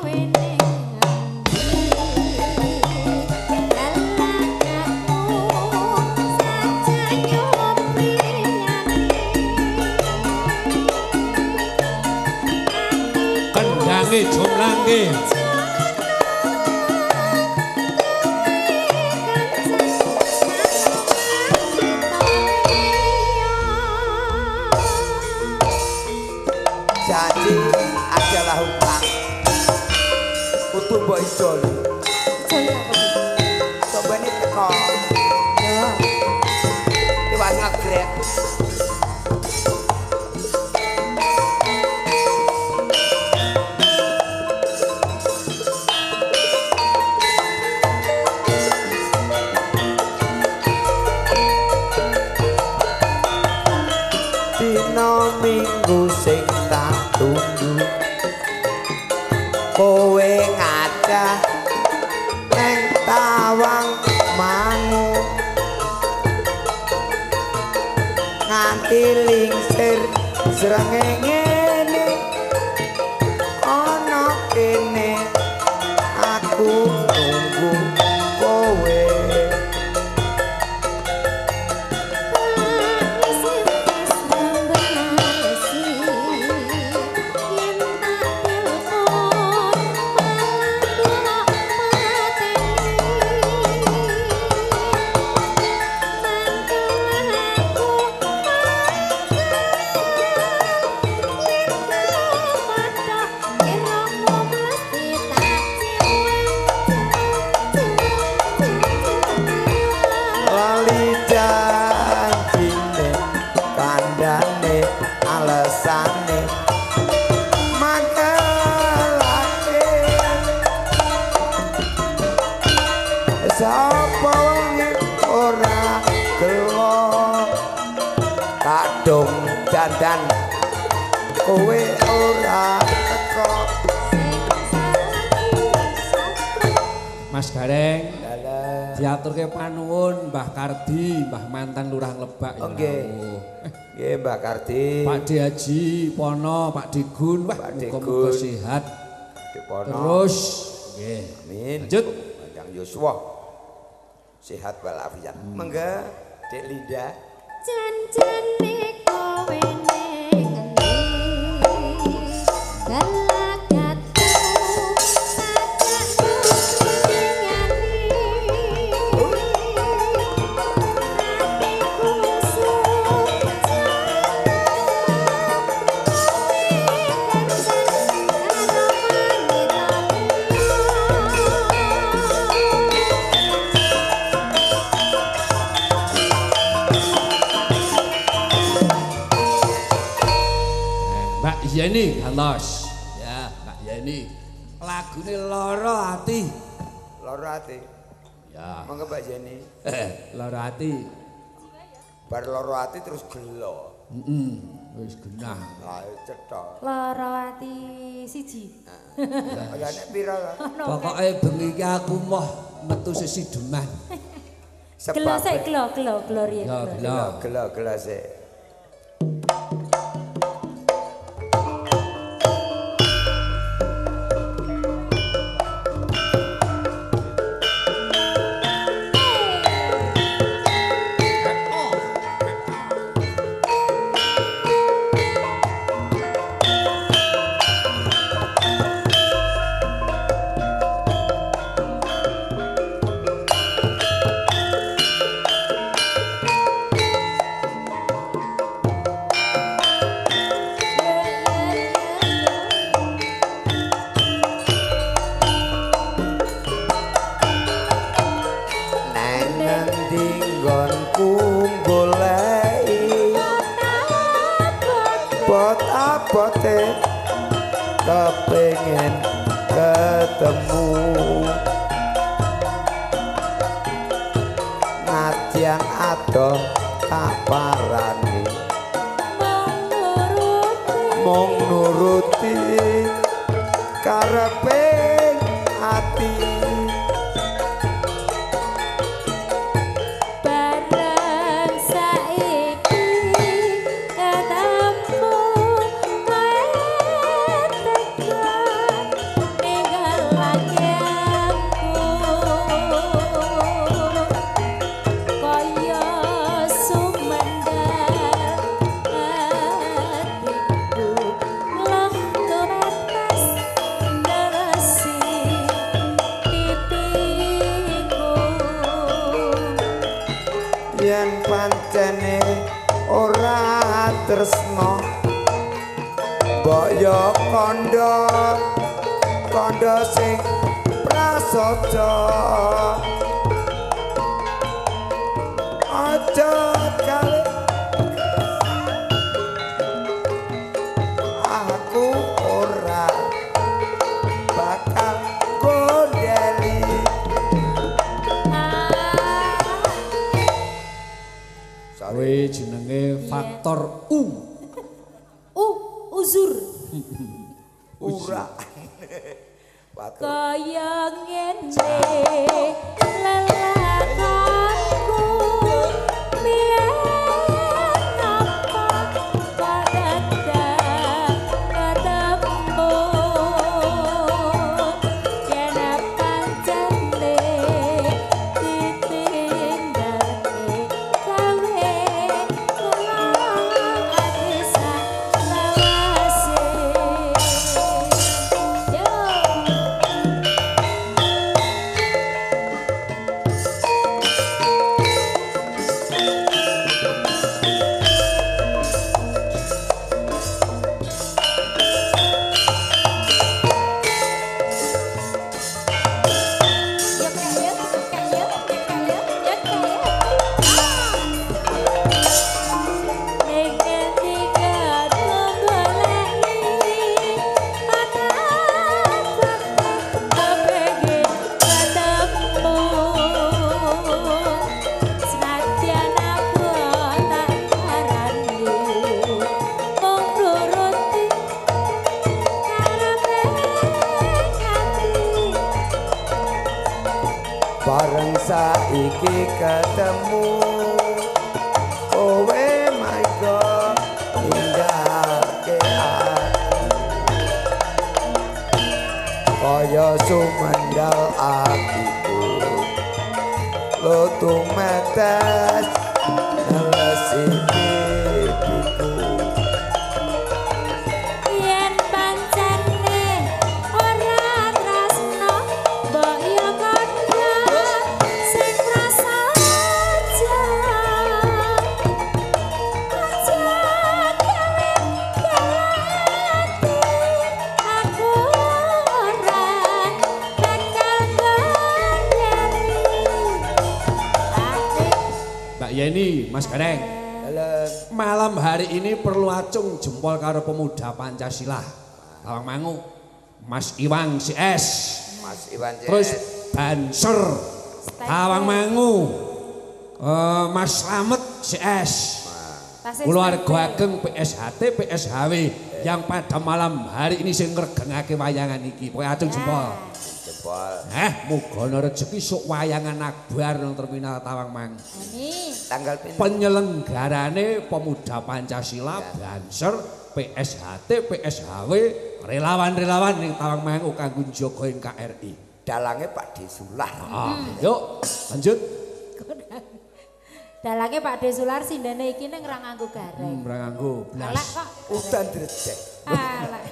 kowe kowe ora teko Mas Gareng. Diaturke panuwun Mbah Kardi, Mbah mantan Lurah Lebak Oh, nggih. nggih Mbak Kardi Pak De Haji Pono, Pak Digun, wah Pak muga-muga Digun. sehat. Dipono. Terus nggih. Amin. Lanjut. Panjang Yuswa. Sehat walafiat. Mangga Dek Linda. Jan-jane kowe Ati. Bar loro ati terus gelo. Heeh. Wis genah. Lah cetok. Loro ati siji. Lah nek pira lah? Pokoke bengi iki aku moh metu sesideman. Gelo sik gelo gelo gelo riyen. Ya, gelo. gelo. gelo gelo sik. te kepengin ketemu Nadyan adoh tak parani mong nuruti karepe por Ya Pancasila. Lawang Mangu, Mas Iwang CS, Mas Iwan CS. terus Banser, Lawang Mangu, eh, Mas Slamet CS, tasih keluarga ageng PSHT, PSHW yang pada malam hari ini sing ngregengake wayangan iki. Pokoke acung jempol. jempol Eh, muga ana rezeki sok wayangan akbar nang terminal Tawang Mangu. Amin. Tanggal pinten penyelenggarane pemuda Pancasila, Banser, PSHT, PSHW, relawan-relawan ning Tawang Mangu kanggo njaga NKRI. dalangnya Pak Desulah Ah, yuk lanjut. Dalange Pak Desular sindene iki ning ra nganggo gareng. Hmm, ora nganggo Alak blas. kok. udan dredeg Alak.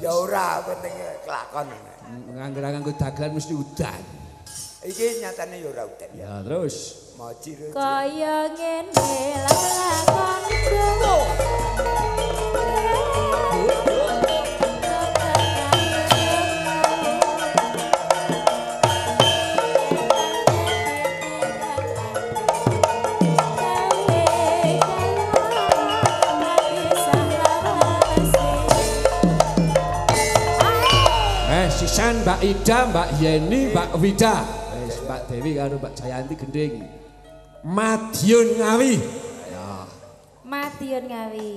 ya ora penting kelakon Hmm, Nganggo nganggo dagelan mesti udan. Iki nyatane ya ora udan ya. Nah, terus maji rujuk. Kaya ngene lakon eh, Mbak Ida, Mbak Yeni, Mbak Wida. Dewi karo Mbak Jayanti gending. Madiun Ngawi. Ya. Madiun Ngawi.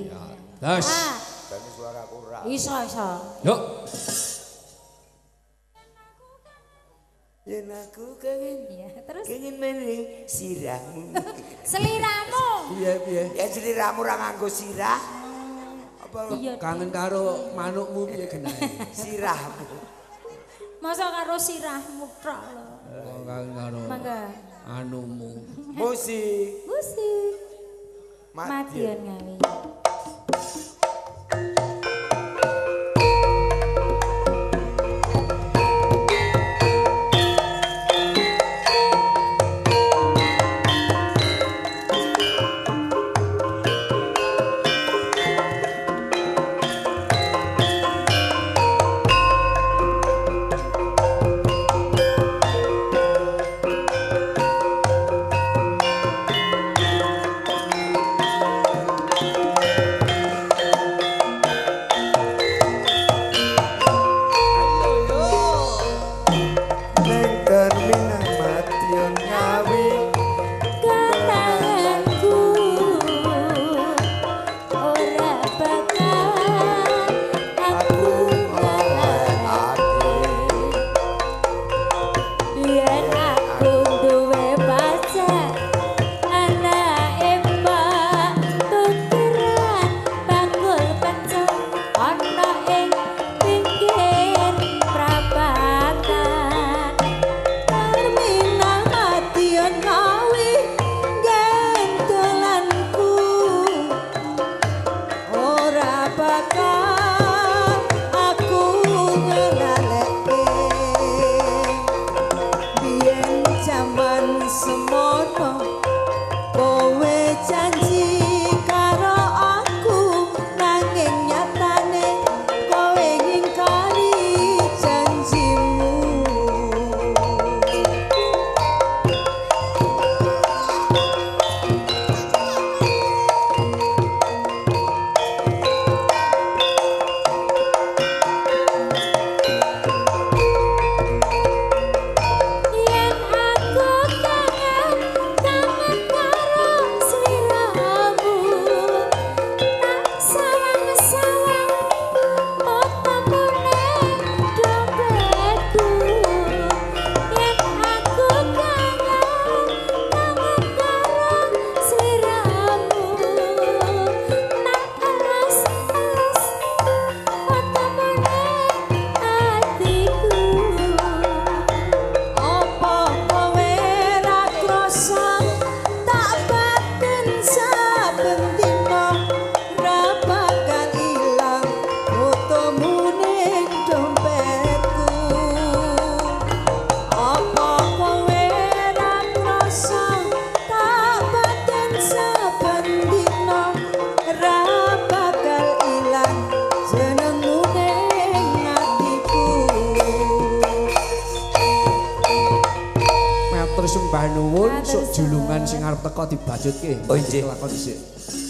Terus. Ah, Bani suara kurang. iso iso. Yuk. Yen aku kangen, Iya, terus kangen meneng sirahmu. seliramu. Piye piye? ya seliramu ra nganggo sirah, Apa Iya, kangen karo manukmu piye genah? sirahmu. Masa karo sirahmu tok lho. Karo Mangga. anumu. Musik. Musik. Madiun Ngawi. Teko dibajutke. Oh, injih. Lakon dhisik.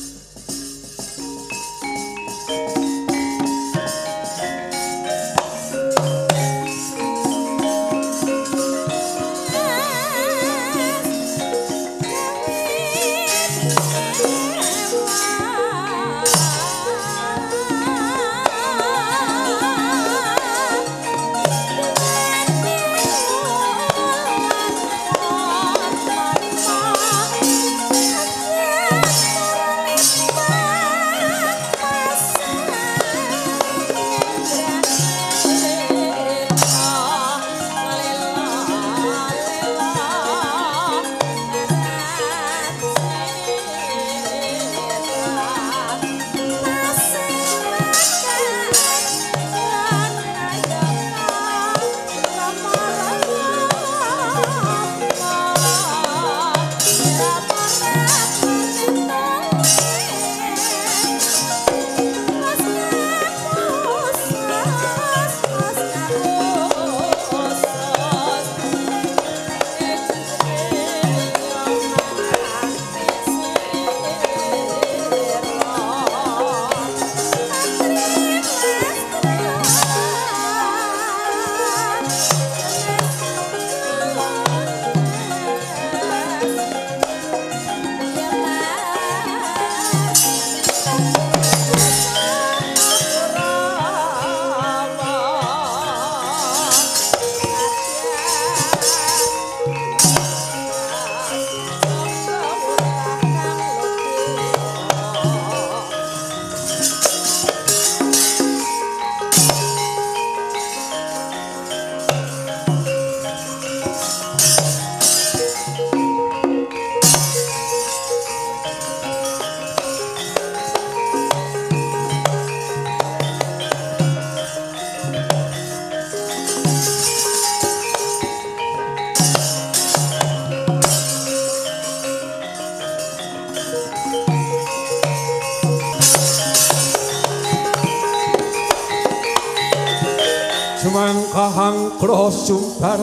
Makro sumpar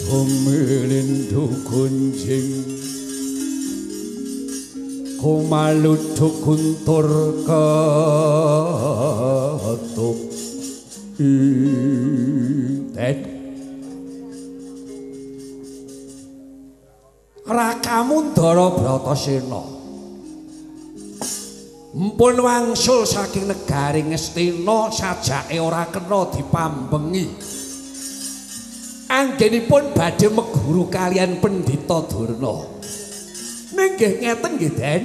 Pemilindu kunjing. Kumaluduk kuntur ketuk Iten Rakamu Ndara Bratasena Mpun wangsul saking negari Ngastina sajake ora kena dipambengi. Anggenipun badhe meguru kalian Pendhita Durna. Ninggih ngeten nggih, Den.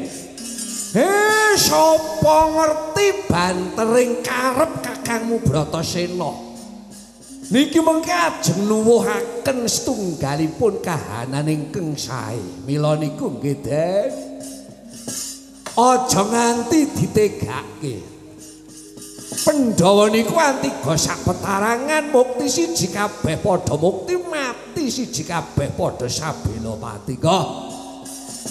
He, sapa ngerti bantering karep Kakangmu Bratasena? Niki mengke ajeng nuwuhaken setunggalipun kahanan ingkang sae. Mila niku nggih, Den. Aja nganti ditegake. Pandhawa niku antiga sak petarangan mukti siji kabeh padha mukti mati siji kabeh padha sabena mati kok.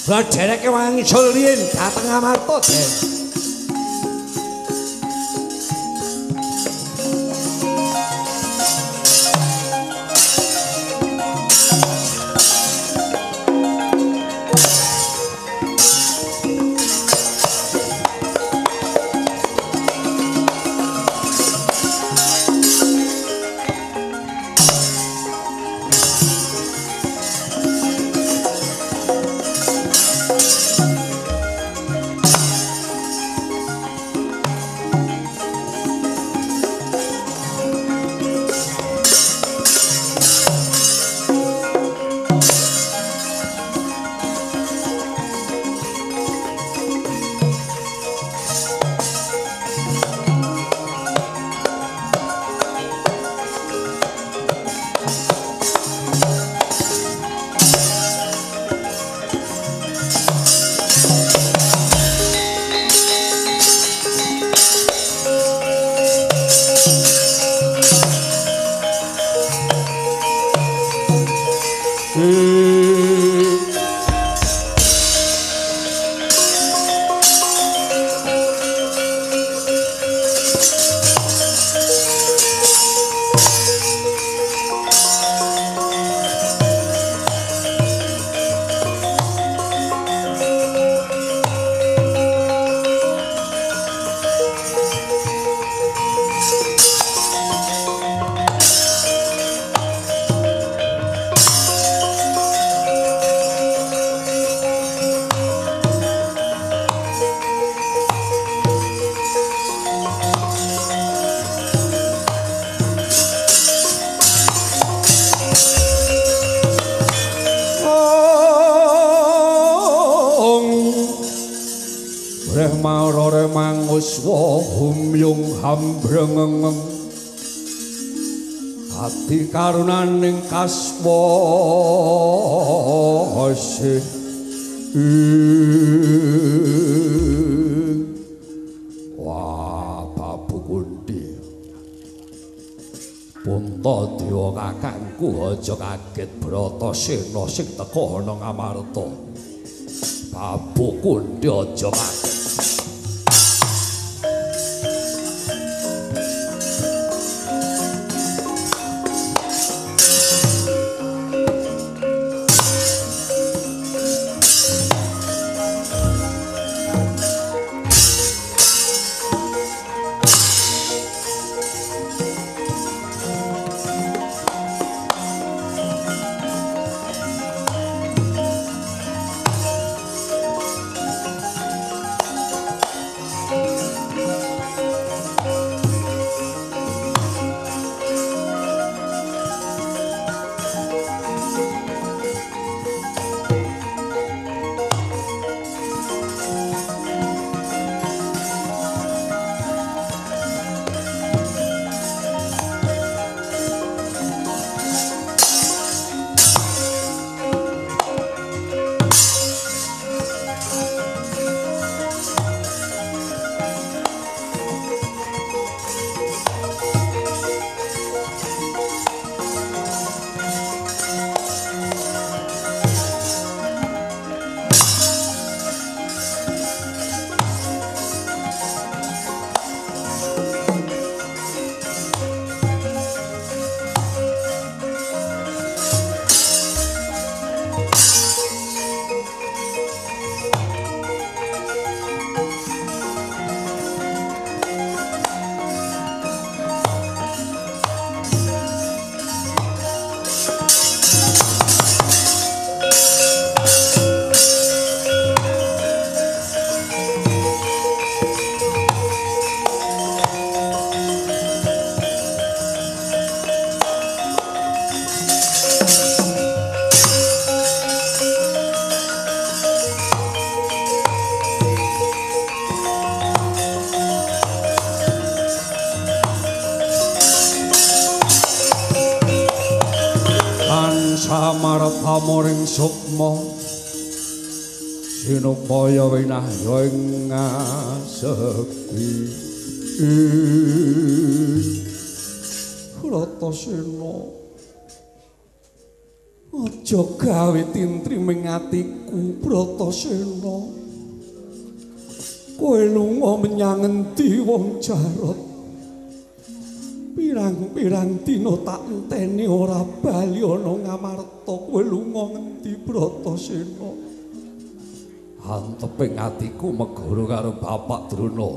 Lah dereke wangsul riyin dateng Amarta, Den. Kaswase wah babu kundi punta dewa kakangku aja kaget brata sena sing teko ana ngamarta. Babu kundi aja kaget endi wong Jarot. Pirang-pirang dina tak enteni ora bali ana Ngamarta kowe lunga ngendi Bratasena Anteping atiku megara karo Bapak Druna.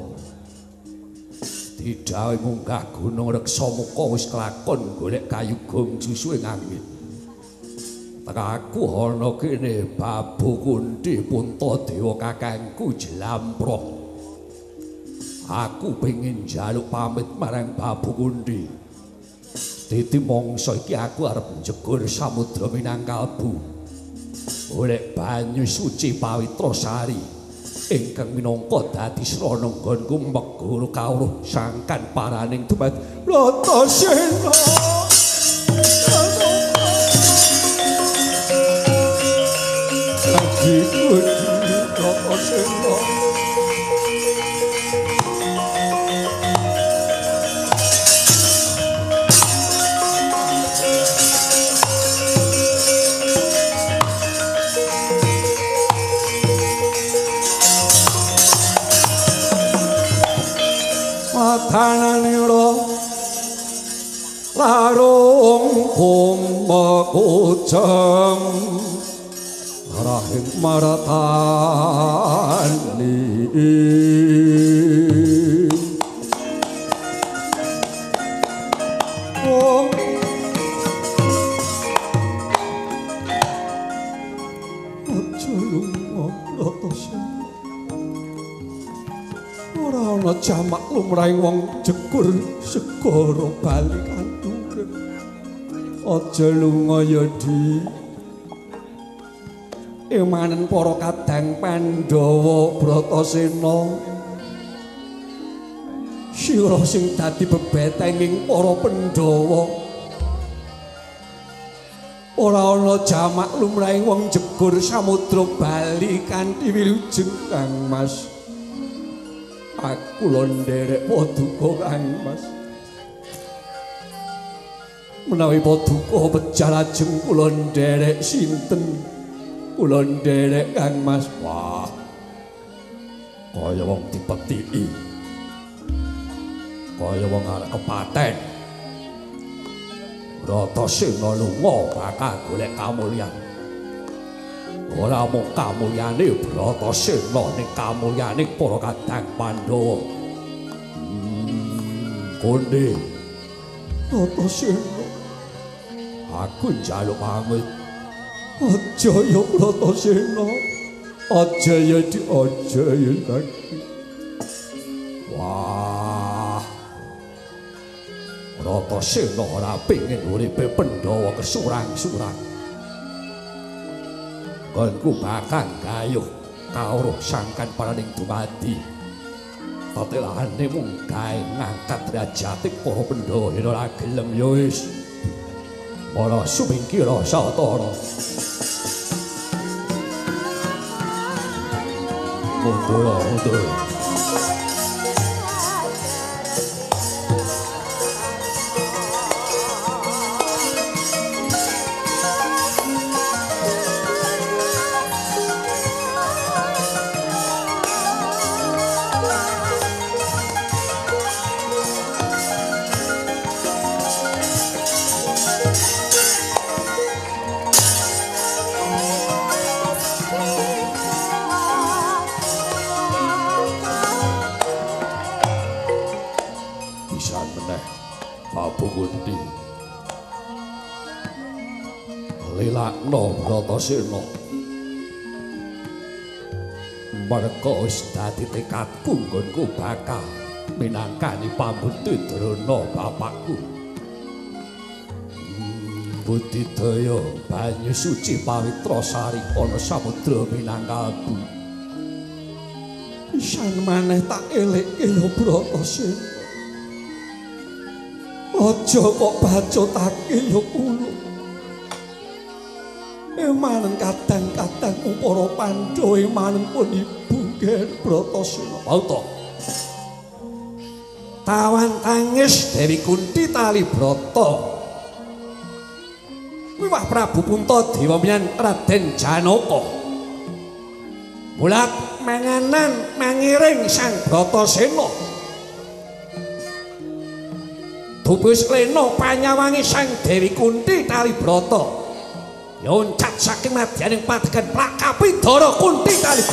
Didhawuhi munggah gunung reksa muka wis kelakon golek kayu gong susu ing angin. Tekaku ana kene babu kunti punta dewa kakangku jlamprong Aku pengin jaluk pamit marang babu kunti Dadi mongso iki aku arep njegur samudra Minangkalbu Oleh banyu suci pawitra sari ingkang minangka dadi srana nggonku megara kawruh sangkan paraning dumat. Ratasena Matananira larung maratani Oh Aja lunga Ratasena ora jamak lumrahing wong jegur segara bali kanturep aja lunga ya di. Emanen para kadang pandhawa bratasena. Sira sing dadi bebetenging para pandhawa. Ora ana jamak lumrahing wong jegur samudra bali kanthi wilujeng kang mas aku lho nderek paduka Kang Mas. Menawi paduka pecah lajeng kula nderek sinten? Kula nderek Kang Mas. Wah. Kaya wong dipetiki. Kaya wong arek kepaten. Ratasena lunga bakal golek kamulyan. Ora mung kamulyane Bratasena ning kamulyane para kadang Pandhawa. Hmm, Konde. Bratasena. Aku njaluk pamit. Aja ya Bratasena. Aja ya aja ya kaki. Wah. Bratasena ora pengin uripe Pandhawa kesurang-surang. Konku bakal gayuh kawruh sangkan paraning dumadi. Tetelahane mung gawe ngangkat derajate para pendhawa yen ora gelem ya wis. Para sumingkira satara mundur mundur Bratasena merga wis dadi tekadku nggonku bakal minangkani pambuti Drona bapakku. Hmm, Budidaya banyu suci pawitra sari ana samudra Minangkalbu pisan maneh tak elekke ya Bratasena Aja kok bacotake ya kula. Emanen kadang-kadang para Pandhawa emanen pun ibu Ger Bratasena. Pauta. Tawan tangis Dewi Kunti tali Brata. Wiwah Prabu Puntadewa miyan Raden Janaka. Bulat manganan mangiring Sang Bratasena. Tubus lena panyawangi Sang Dewi Kunti tali Yoncat saking madyaning padegan Prakapidara Kunti tali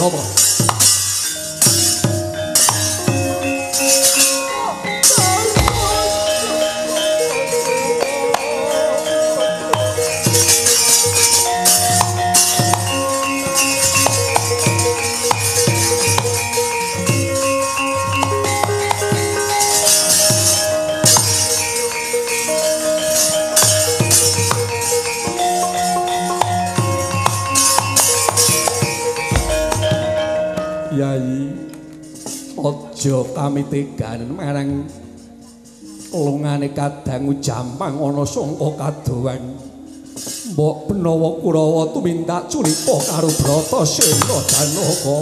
aja kami teganen marang lungane kadang jampang ana sangka kadowan mbok benawa kurawa tumindak curipa karo Bratasena Janaka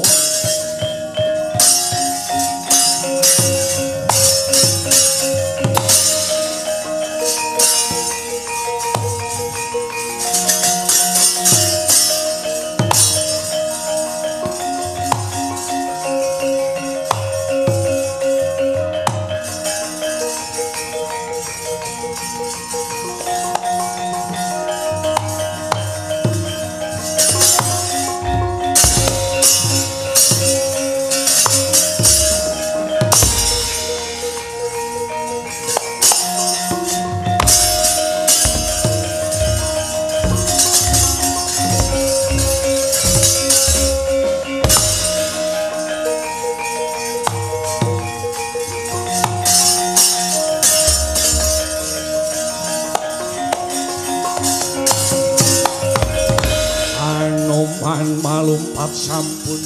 malumpat sampun.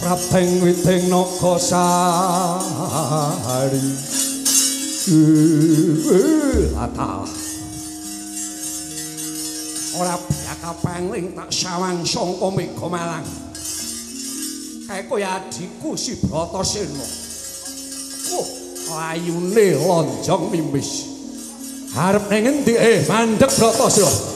Prateng witing naga sari. Lata Ora bakal pangling tak sawang sangka mega malang. Kae kaya adikku si Bratasena Wah, ayune lonjong mimis Harep ning endi eh mandeg Bratasena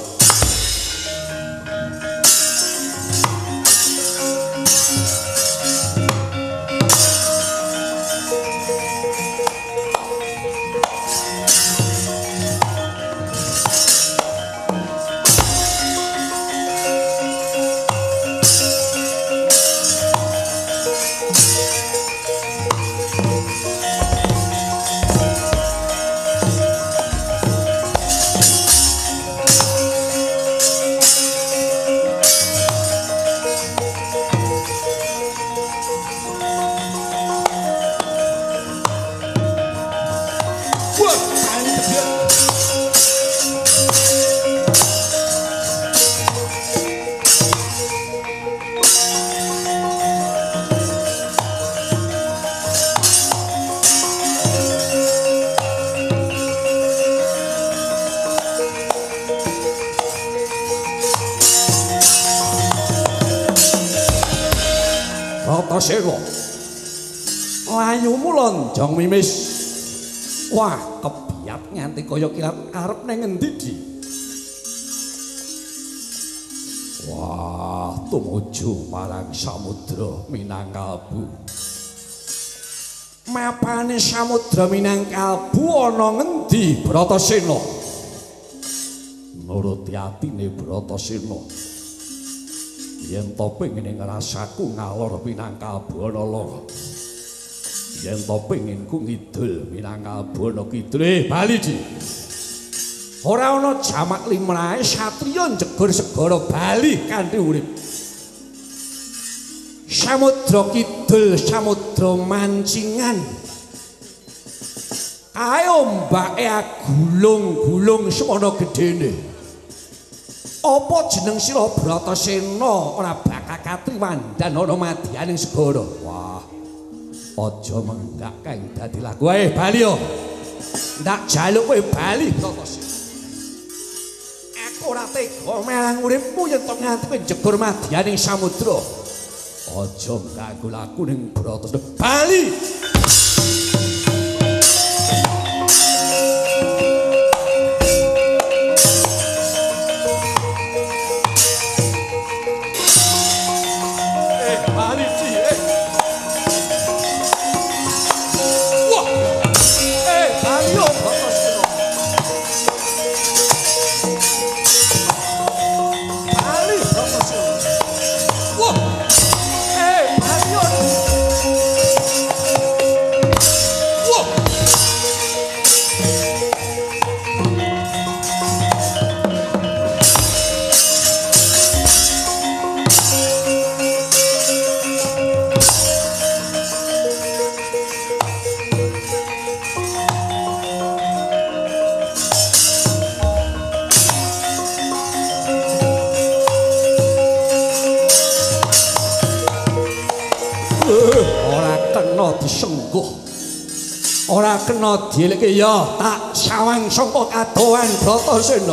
Lonjong mimis. Wah, kebiat nganti kaya kilat arep ning endi di? Wah, tumuju marang samudra Minangkalbu. Mapane samudra Minangkalbu ana ngendi, Bratasena? Nuruti atine Bratasena. Yen to pengene ngrasaku ngalor Minangkalbu ana lara. Yen to pengin ku ngidul Minangkabau ana kidul. Eh bali di ora ana jamak limrahe satriya njegur segara bali kanthi urip. Samudra kidul samudra mancingan. Ae ombake gulung-gulung semono gedene. Apa jeneng sira Bratasena ora bakal katriwandan ana madyaning segara? Wah aja mendak kang dadi lagu ae bali yo ndak jaluk kowe bali Bratasena tega melang uripmu yen to nganti kowe jebur madyaning samudra. Aja nganggo laku ning Brata. Bali. Kena dieleke ya tak sawang sangka kadohan Bratasena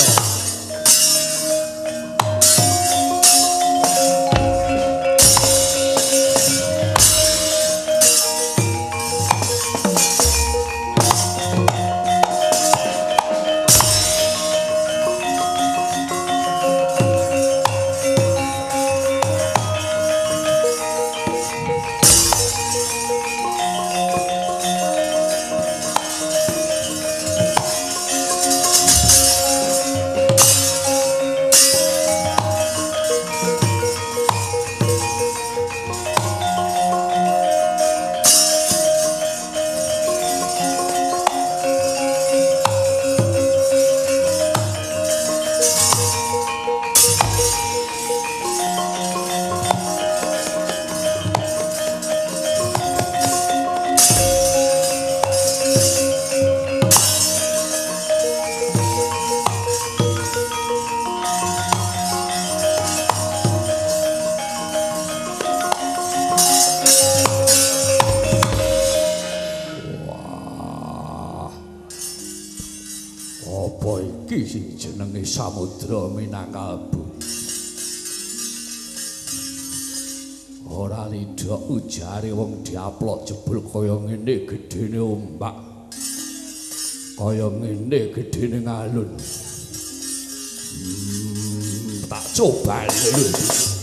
samudra Minangkabau ora lidok ujare wong diaplok jebul kaya ngene gedene ombak kaya ngene gedene ngalun. Hmm, tak coba lho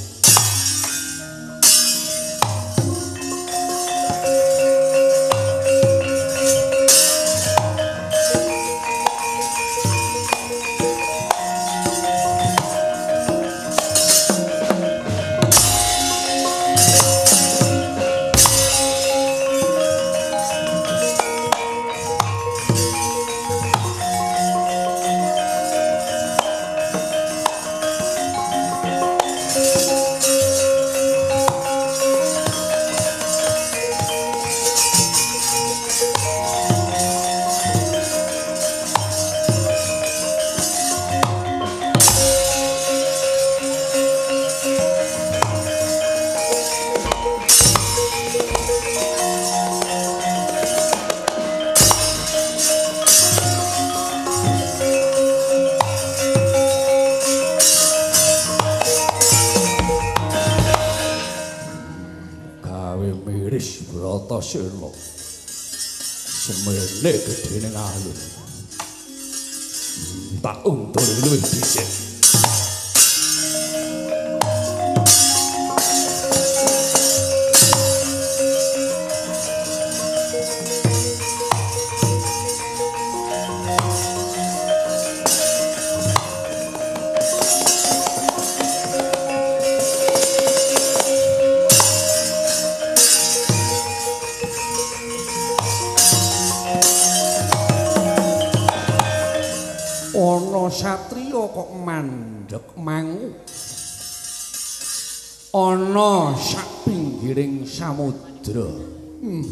Semene gedene ngalun Hmm, tak untul luwih dhisik pinggiring samudra hmm.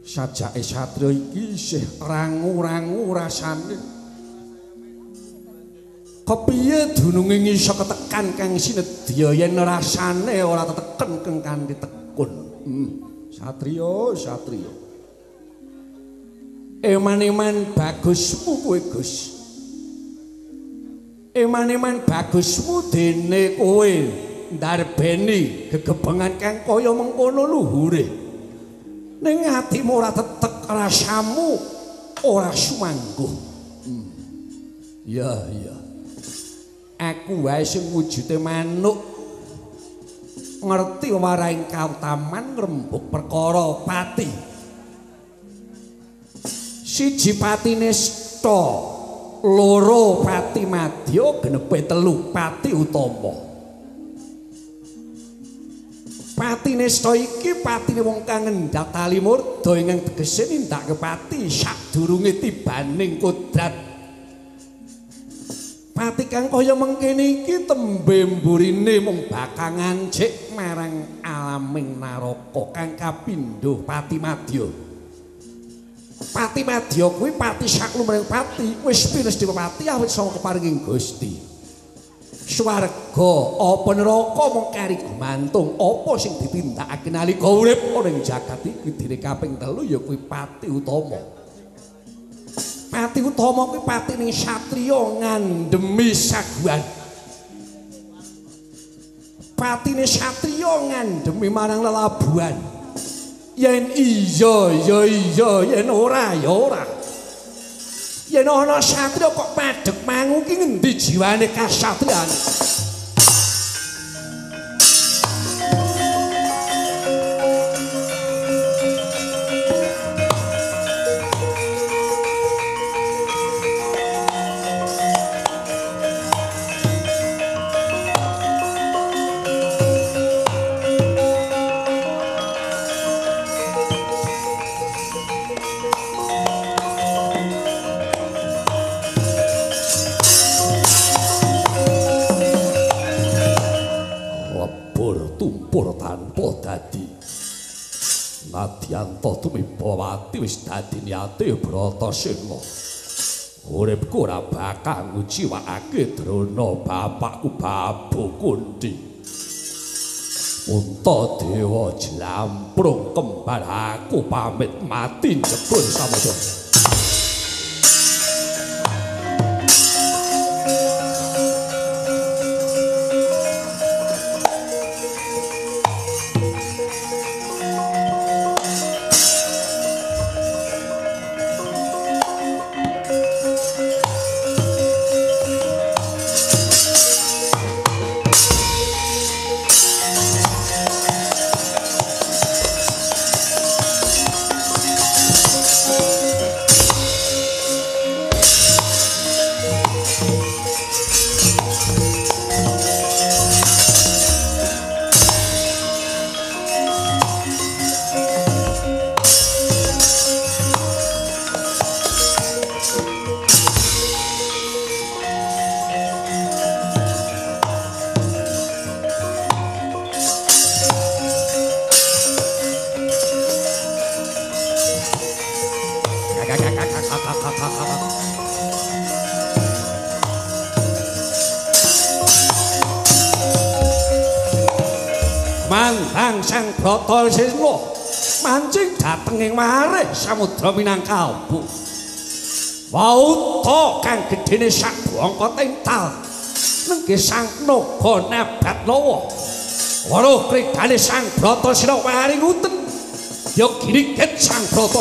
sajake satriya iki isih rangu-rangu rasane kepiye dununge iso ketekan kang sinedya yen rasane ora teteken kang kanthi tekun hmm. satriya satriya Eman-eman bagusmu kowe Gus. Eman-eman bagusmu dene kowe ndarbeni gegebengan kang kaya mengkono luhure. Ning atimu ora tetek rasamu ora sumangguh. Hmm. Ya, ya. Aku wae sing wujude manuk ngerti waraing kautaman ngrembug perkara pati. Siji patine sto, loro pati madya genepe telu pati utama. Patine sto iki patine wong kang ngendhat tali murda ingkang tegese nindakake pati sadurunge tibaning kodrat Pati kang kaya mengkene iki tembe mburine mung bakal ngancik marang alaming naraka kang kapindho pati madya. Pati madya kuwi pati saklumrahing pati wis pires dipati awit saka keparinging Gusti. Swarga apa neraka mung kari gumantung apa sing ditindakake nalika urip ning jagat iki dene kaping telu ya kuwi pati utama. Pati utama kuwi patine satriya ngandhemi saguhan. Patine satriya ngandhemi marang lelabuhan. Yen iya ya iya, yen ora ya ora. Yen ana satriya kok padhek mangu ki ngendi jiwane kasatriyane? Niate Bratasena. Uripku ora bakal nguciwakake drona bapakku Babu Kunti. Unta dewa jlamprung kembar aku pamit mati jebul samudra. Brata siswa mancing dhateng ing marih samudra Minangkabau. Wauta kang gedene sak bangka tental nengge sang naga nabat lawa. Weruh krigane sang brata sira waring uten. Ya giriget sang brata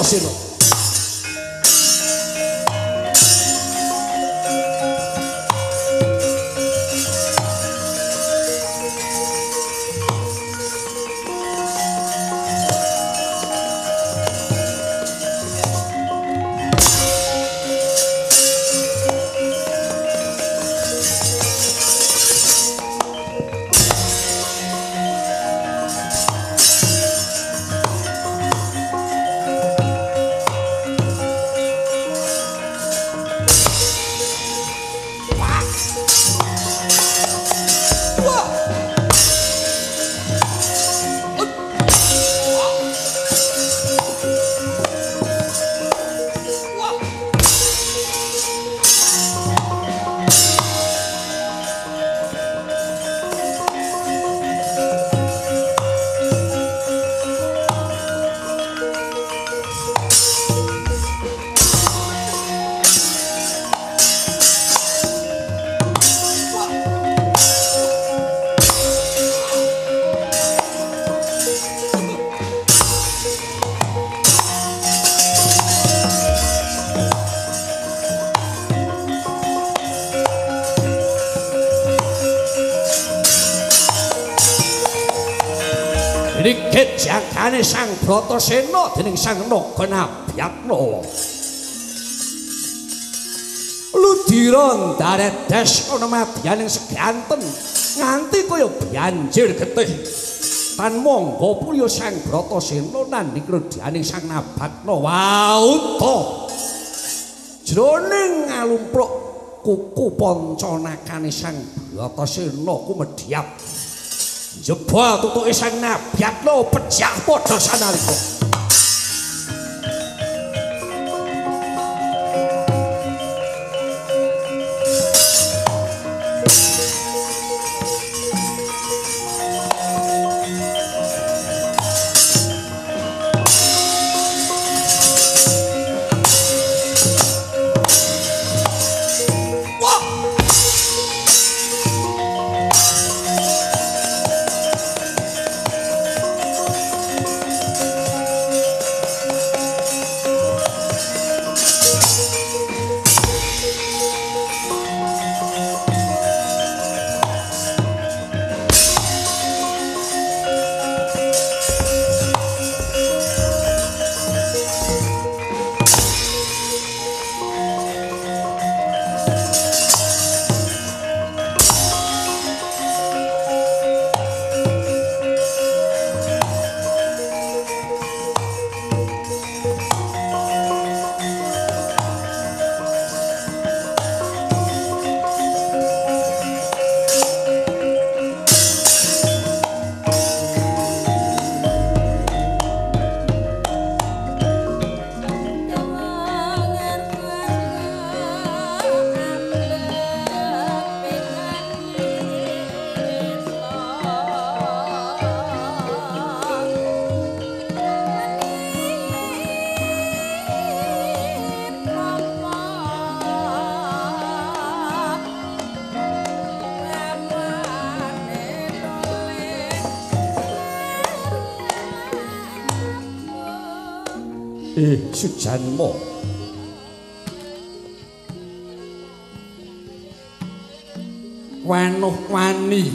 sira. Mrikit jagane Sang Bratasena dening Sang Naga Nabyatna. Ludira ndaredes ana madyaning seganten nganti kaya banjir getih. Tan monggo puya Sang Bratasena nandhing rudyaning Sang Nabyatna wauta. Jroning ngalumpruk kuku pancanakane Sang Bratasena kumedhiyap. Jebul tutuke Sang Nabyatna pejah padha sanalika. Eh, sujanmo. Wanuh wani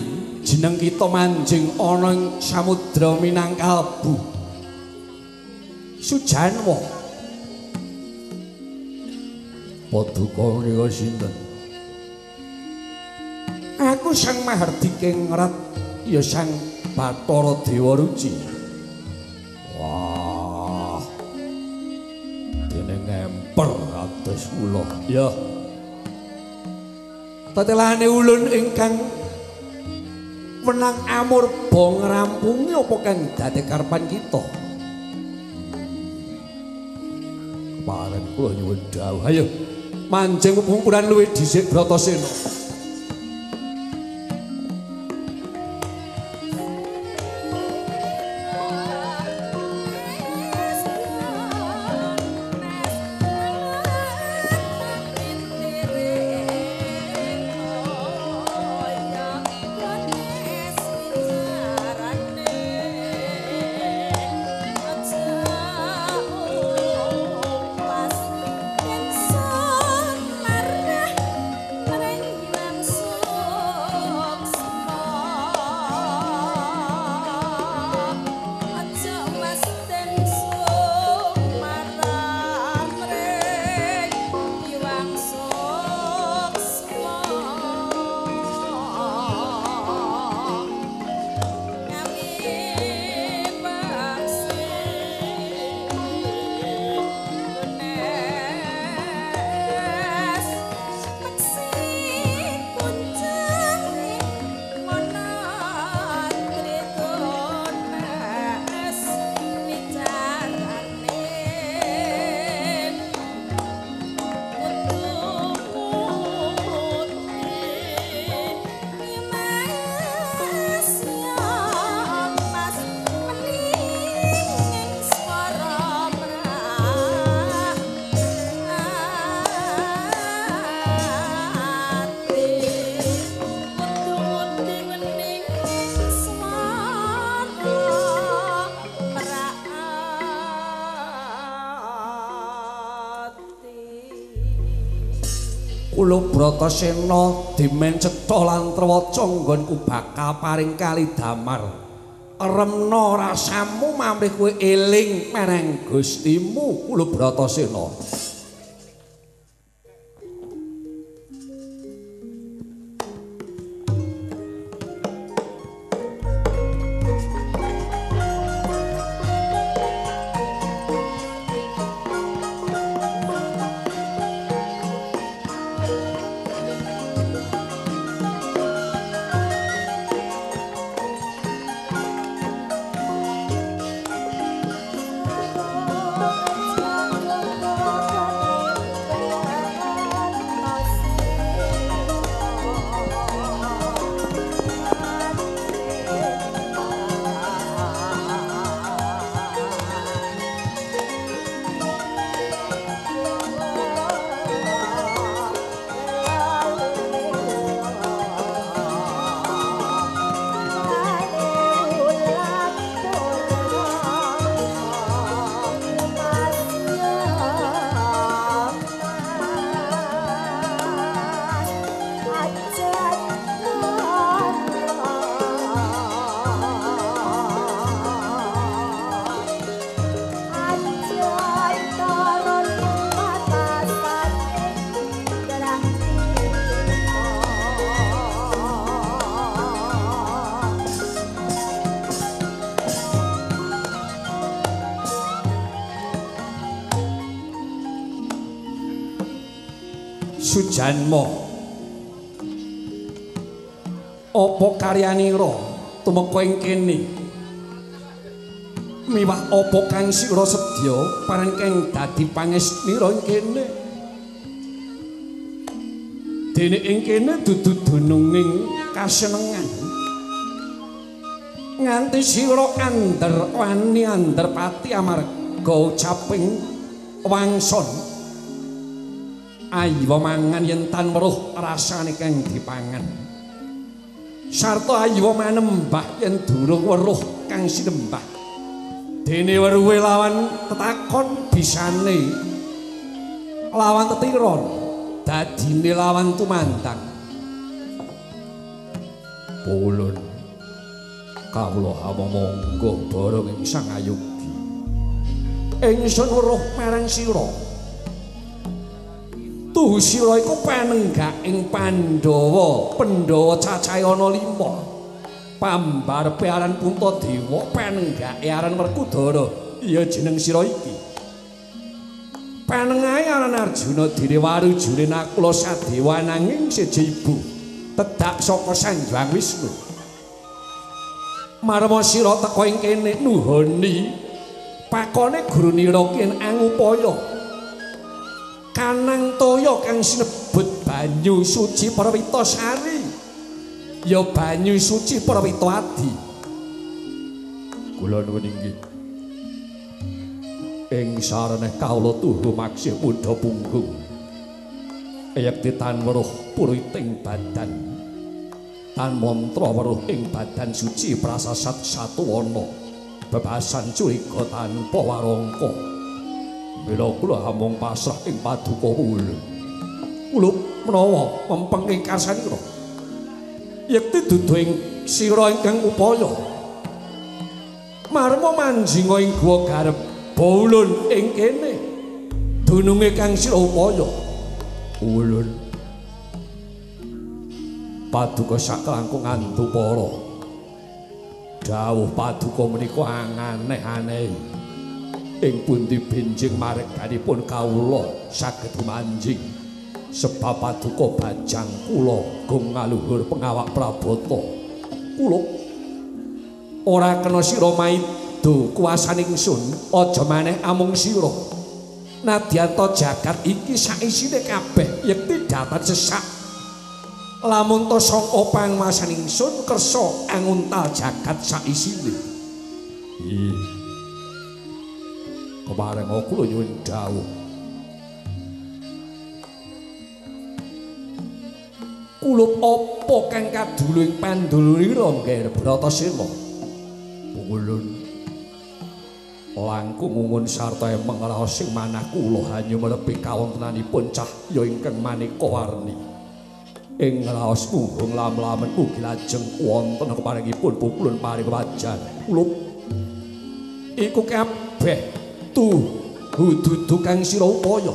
jeneng kita manjing ana ing samudra Minangkalbu. Sujanmo. Paduka nika sinten? Aku Sang Mahardika Ngrat, ya Sang Bathara Dewa Ruci. Kula. Ya. Tetelane ulun ingkang menang amur bong rampungi apa kang dadi karepan kita? Keparen kula nyuwun dawuh. Ayo manjing pungkuran luwih dhisik Bratasena. Bratasena dimen cetha lan trewaca nggonku bakal paring kali damar. remna rasamu mamrih kowe eling marang Gustimu kula Bratasena. Sujanma. Apa karyanira tumeka ing kene? Miwah apa kang sira sedya pareng kang dadi pangesmira ing kene? Dene ing kene dudu dununging kasenengan. Nganti sira ander wani ander pati amarga ucaping wangson. Ayo mangan yen tan weruh rasane kang dipangan. Sarta ayo manembah yen durung weruh kang sinembah. Dene weruhe lawan tetakon bisane. Lawan tetiron dadine lawan tumantang pulun. Kawula monggo bareng ing sang ayugi. Ingsun weruh marang sira Tuh sira iku panenggak ing Pandhawa, Pandhawa cacahe ana 5. Pambarepe aran Puntadewa, panenggake aran Werkudara. Iya jeneng sira iki. Panengahe aran Arjuna dene warujune Nakula Sadewa nanging siji ibu. Tedak saka Sanjang Wisnu. Marma sira teka ing kene nuhoni pakone gurunira ken angupaya. Kanang toya kang sinebut banyu suci Prawita Sari. Ya banyu suci Prawita Adi. Kula nuwun inggih. Ing sarane kawula tuhu maksih mudha punggung. Ayakti tan weruh puriting badan. Tan mantra weruh ing badan suci prasasat satu ana. Bebasan curiga tanpa warangka Bila kula hamung pasrah ing paduka kula. Kula menawa mempeng ing karsanira. Yekti dudu ing sira ingkang upaya. Marma manjinga ing guwa garep bulun ing kene. Dununge kang sira upaya. Ulun. Paduka saklangkung antupara. Dawuh paduka menika anganeh-aneh. Ing pundi benjing mareganipun kawula saged manjing sebab paduka bajang kula gong ngaluhur pengawak prabota kula ora kena sira maido kuasaning sun aja maneh amung sira. Nadyanto jagat iki saisine kabeh yekti dapat sesak. Lamun to sangka pangmasaning sun kersa anguntal jagat saisine. Iya kemareng kula nyuwun dawuh kulup apa kang kaduluing pandulurira nggih Bratasena ulun langkung ngungun sarta emeng raos sing manah kula hanya mlebi kawontenanipun cahya ingkang maneka warni ing raos munggung lam-lamen mugi lajeng wonten keparingipun pukulun paring wajan kula iku kabeh tu dudu kang sira upaya.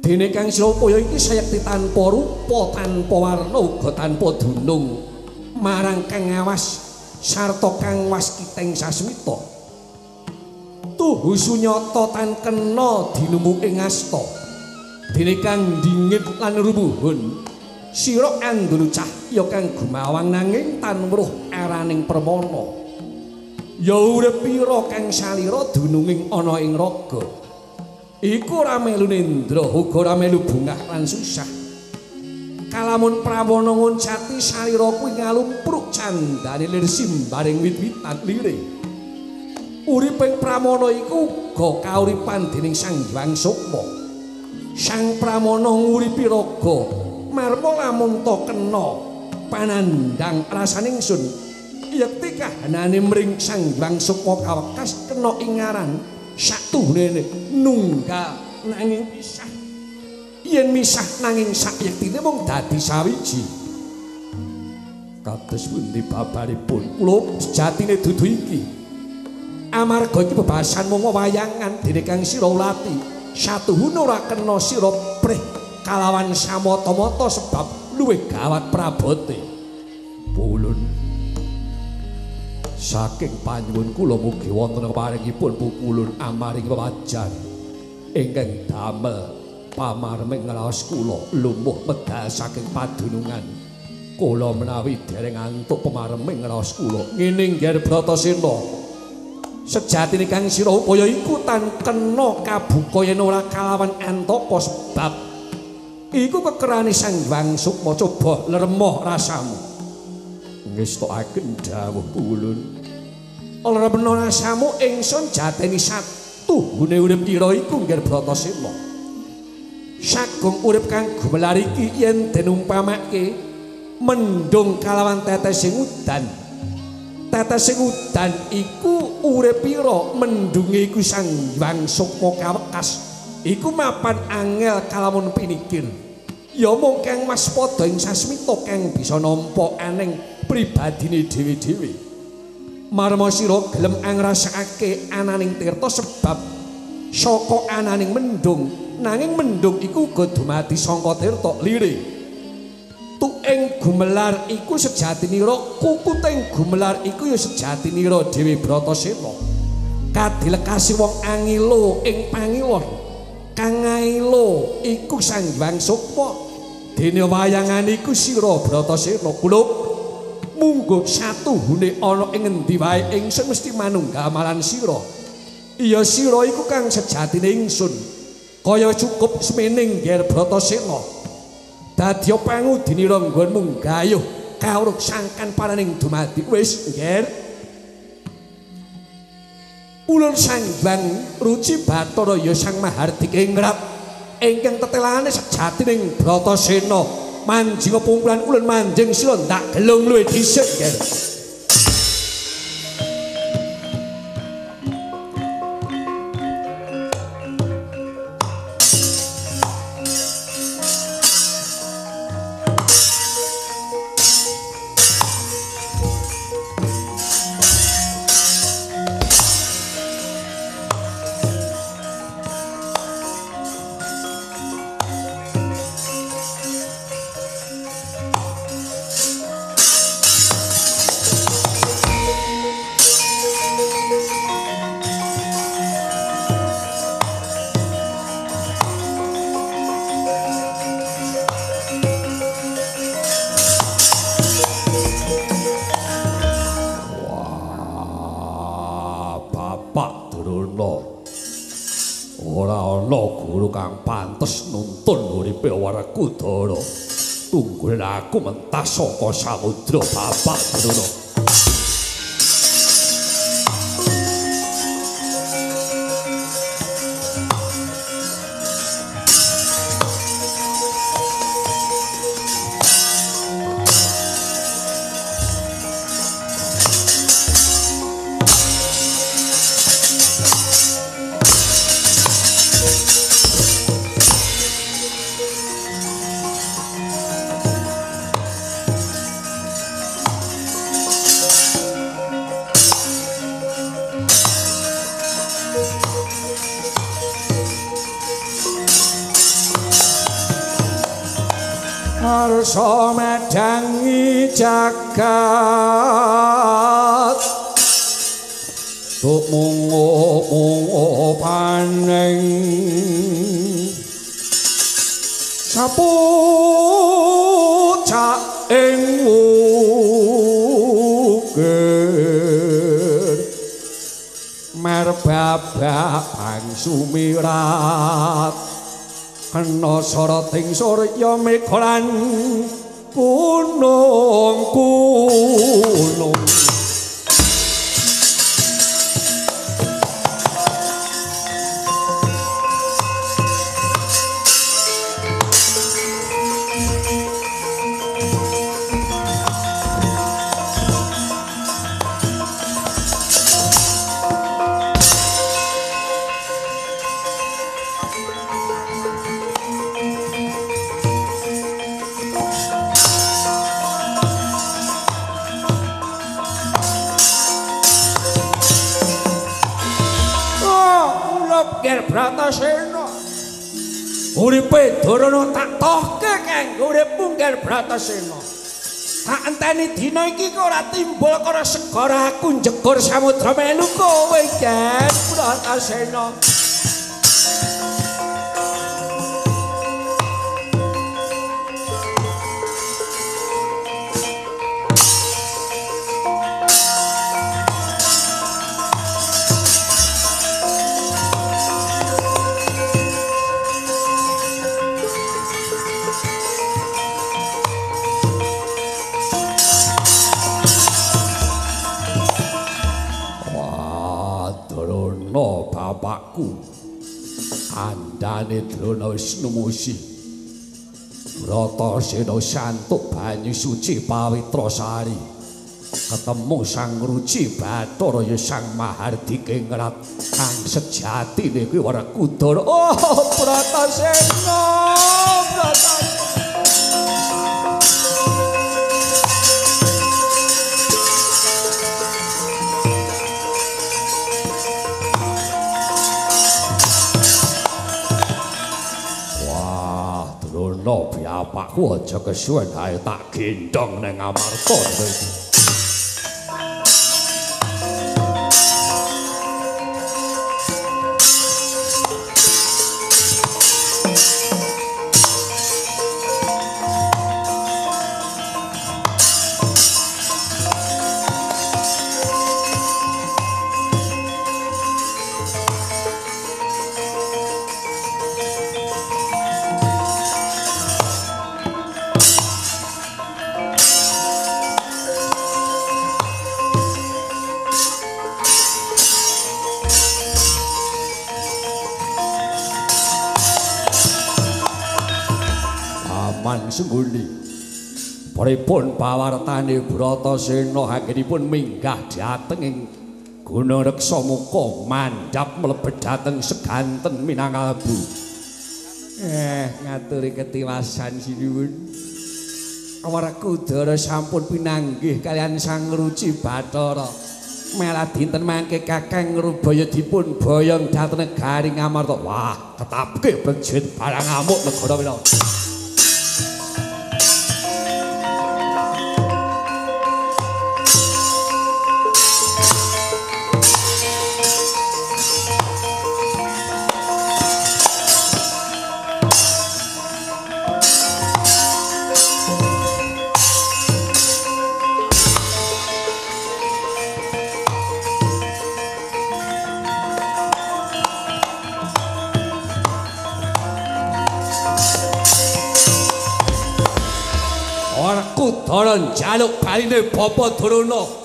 Dene kang sira upaya iki sayekti tanpa rupa tanpa warna uga tanpa dunung. Marang kang ngawas sarta kang waskiteng sasmita. Tuhu sunyata tan kena dinemu ing asta. Dene kang dingin lan rubuhun sira andulu cahya kang gumawang nanging tan weruh araning permana ya urip pira kang salira dununging ana ing raga. Iku ora melu nendra uga ora melu bungah lan susah. Kalamun prawana ngoncati salira kuwi ngalumpruk candane lir simbaring wit-witan lire uriping pramana iku uga kauripan dening sang Hyang Sukma. Sang Pramana nguripi raga marmo lamun to kena panandang rasaning sun yekti kahanane mring Sang Hyang Sukma kawekas kena ingaran satuhne nunggal nanging pisah yen misah nanging sak yektine mung dadi sawiji. Kados pundi babaripun? Kula sejatine dudu iki. Amarga iki bebasan mung wayangan dene Kang Sirawati satuhun ora kena sira prih kalawan samata-mata sebab luwih gawat prabote. Pulun saking panyuwun kula mugi wonten paringipun pukulun amaring pewajan. Ingkang damel pamarming nglawas kula lumuh medal saking padunungan. Kula menawi dereng antuk pamarming nglawas kula. Ngene nggih Bratasena. Sejatine kang sira upaya iku tan kena kabuka yen ora kalawan antaka sebab iku kekerane sang Hyang Sukma coba lermoh rasamu ngestokaken dawuh ulun ora bener rasamu ingsun jateni satu. Gune urip ira iku nggih Bratasena sagung urip kang gumelar iki yen den umpamake mendung kalawan tetesing udan. Tetesing udan iku urip pira mendunge iku sang Hyang Sukma kawekas. Iku mapan angel kalamun pinikir ya mung kang mas padha ing sasmita kang bisa nampa aneng pribadine dhewe-dhewe marma sira gelem angrasakake ananing tirta sebab saka ananing mendung nanging mendung iku uga dumadi saka tirta lire tuing gumelar iku sejatinira kukuting gumelar iku ya sejatinira Dewi Bratasena. Kadilekasi wong angilo ing pangilon. Kang ngilo iku Sang Hyang Sukma dene wayangan iku sira Bratasena. Kula munggo satuhune ana ing endi wae ingsun mesti manunggal malan sira. Iya sira iku kang sejatine ingsun. Kaya cukup semening Ger Bratasena dadya pangudinira nggonmu gayuh kawruh sangkan paraning dumadi. Wis nggih ulun sang bang ruci bathara ya sang mahardika ingrat ingkang tetelane sejatining bratasena manjing pungkulan ulun manjing sira ndak gelung luwih dhisik nggih aku mentas saka samudra bapak Drona. Mungo mungo paneng sapu cak ing wukir merbabak bang sumirat kena soroting surya mekolan gunung gunung Bratasena. Tak enteni dina iki kok ora timbul karo segara aku njegur samudra melu kowe Ger Bratasena. Andane Drona wis numusi Bratasena santuk banyu suci pawitra sari. Ketemu sang ruci Bathara ya sang Mahardika ngrat kang sejatine kuwi ora kudara. Oh Bratasena Bratasena bapakku aja kesuwen ae tak gendong ning Amarta pawartane Bratasena anggenipun minggah dhateng ing Gunung Reksa Muka mandhap mlebet dhateng seganten Minangkalbu. Eh, ngaturi ketiwasan sinuwun. Awara kudara sampun pinanggih kalian Sang Ruci Bathara. Melah dinten mangke Kakang Rubaya dipun boyong dhateng negari Ngamarta. Wah, ketapke bejit barang ngamuk negara Wina. jalo kalinde popo thurunno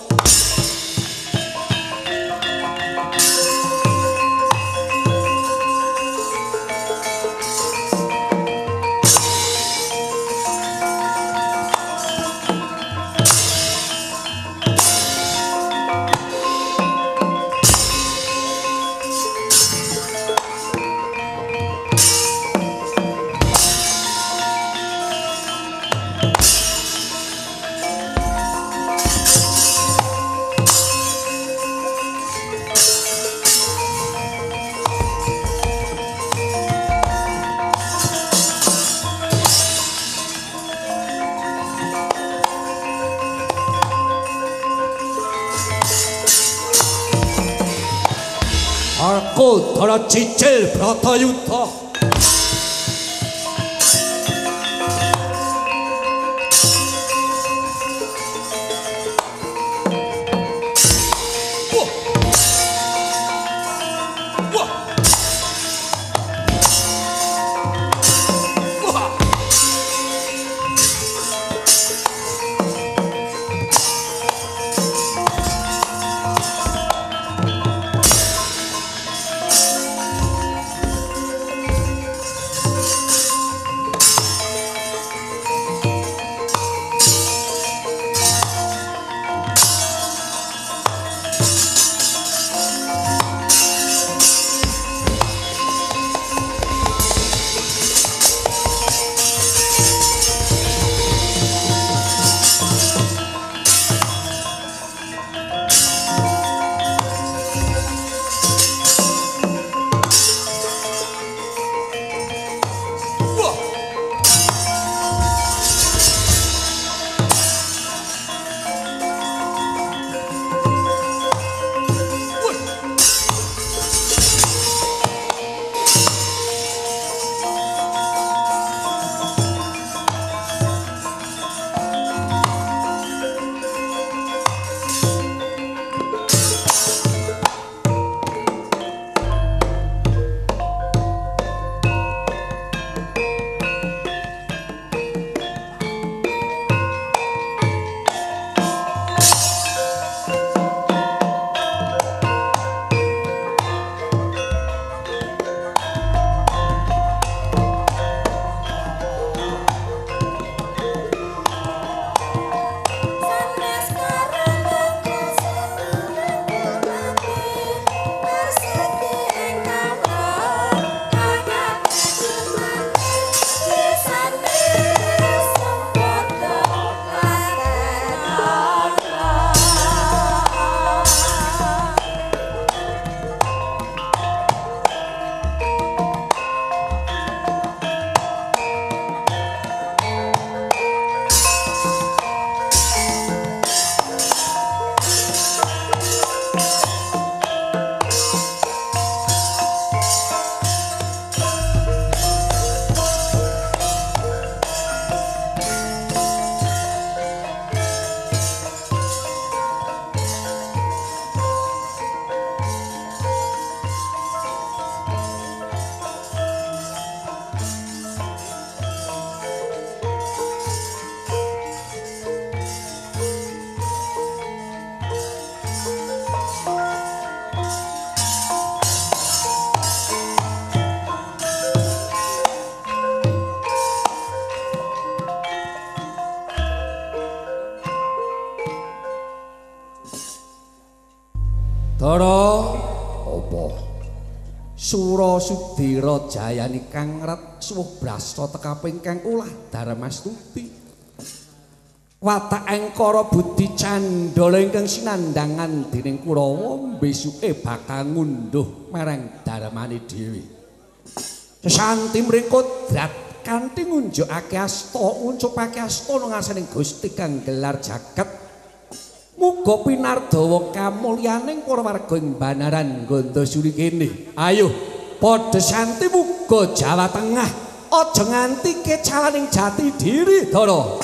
打打又打。Sudira Jayani kang ret suwuh brasta tekaping kang ulah Darmastuti. Watak engkara budi candala ingkang sinandhangan dening Kurawa besuke bakal ngunduh marang Darmane dhewe. Sesanti mring kodrat kanthi ngunjukake asta nguncupake asta nang ngarsaning Gusti kang gelar jagat Muga pinardawa kamulyaning para warga ing Banaran Gandasuri kene. Ayo padha santi muga Jawa Tengah aja nganti kecalaning jati diri, Dara.